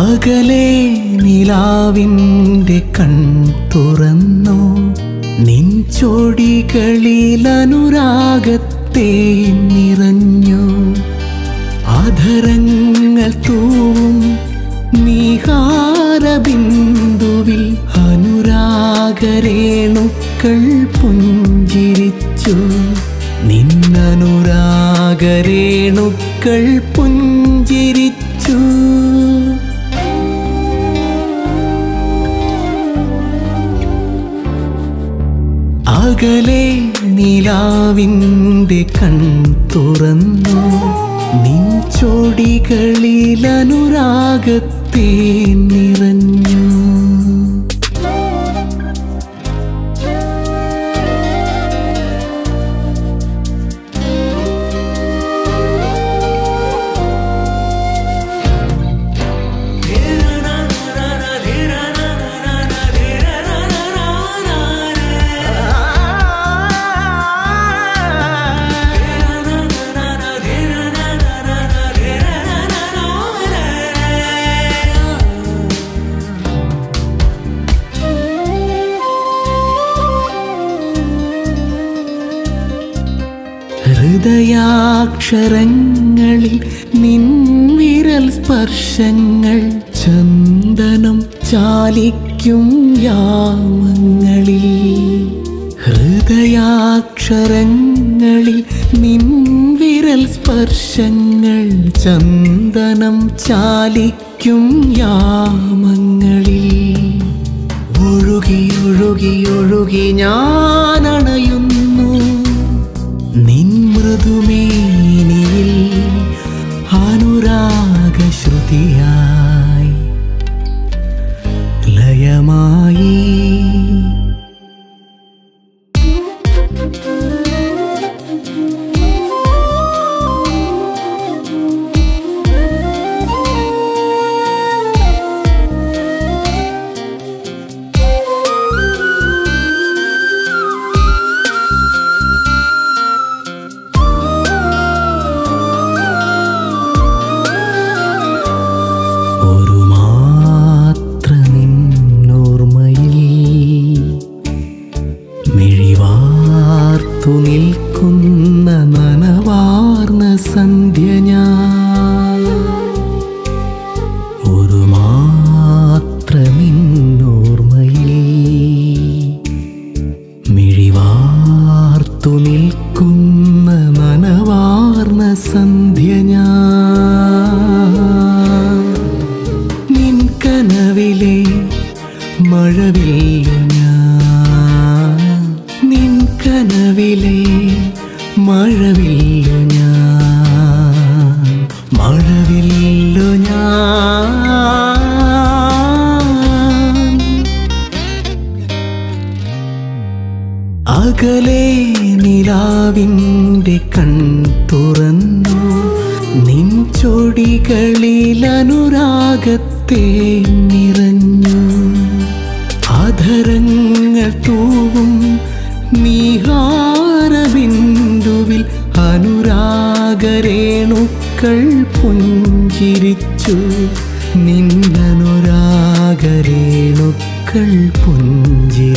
അകലെ നിലാവിന്റെ കൺ തുറന്നു. നിൻ ചൊടികളിൽ അനുരാഗത്തെ നിറഞ്ഞു. അധരങ്ങൾ തൂവും നീഹാരബിന്ദുവിൽ അനുരാഗരേണുക്കൾ പുഞ്ചിരിച്ചു. നിന്നനുരാഗരേണുക്കൾ പുഞ്ചിരിച്ചു. അകലെ നിലാവിന്റെ കൺ തുറന്നു. നിൻ അനുരാഗത്തെ ഹൃദയാക്ഷരങ്ങളിൽ നിൻ വിരൽ സ്പർശങ്ങൾ ചന്ദനം ചാലിക്കും യാമങ്ങളിൽ. ഹൃദയാക്ഷരങ്ങളിൽ നിൻവിരൽ സ്പർശങ്ങൾ ചന്ദനം ചാലിക്കും യാമങ്ങളിൽ. ഒഴുകി ഒഴുകി ഒഴുകി നിൻ তুমি മിഴിവാർത്തു നിൽക്കുന്ന നനവാർന്ന സന്ധ്യ ഞാൻ. ഒരു മാത്രമിന്നോർമ്മയിൽ മിഴിവാർത്തു നിൽക്കുന്ന നനവാർന്ന സന്ധ്യ ഞാൻ. നിൻ കനവിലെ മഴവില്ലു അകലെ നിലാവിന്റെ കൺ തുറന്നു. നിൻചൊടികളിൽ അനുരാഗത്തെ നിറഞ്ഞു. അധരങ്ങൾ തൂവും നീഹാരബിന്ദുവിൽ അനുരാഗരേണുക്കൾ പുഞ്ചിരിച്ചു. നിന്നനുരാഗരേണുക്കൾ പുഞ്ചിരിച്ചു